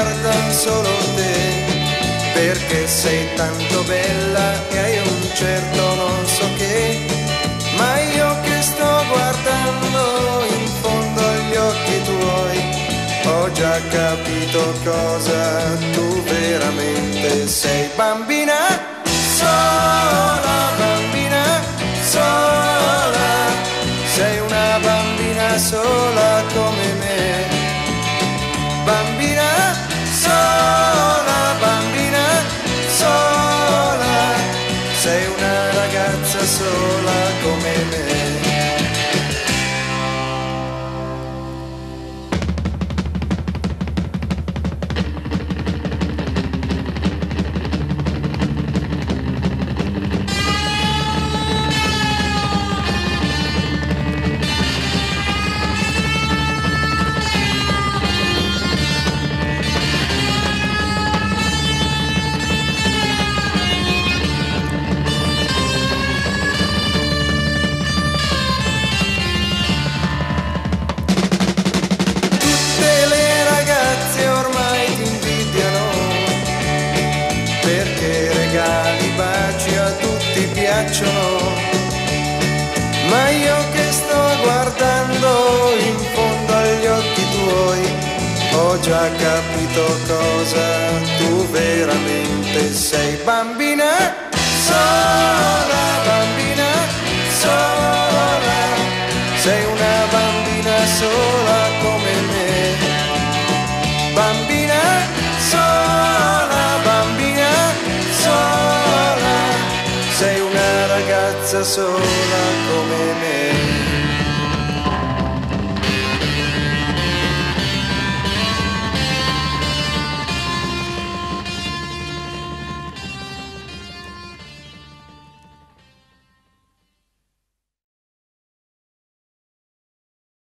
guardano solo te, perché sei tanto bella e hai un certo non so che, ma io che sto guardando in fondo agli occhi tuoi, ho già capito cosa tu veramente sei. Bambina, una ragazza sola come me. Tutti piacciono. Ma io che sto guardando in fondo agli occhi tuoi ho già capito cosa tu veramente sei bambina sola, bambina sola, sei una bambina sola come sola, sei una ragazza sola come me.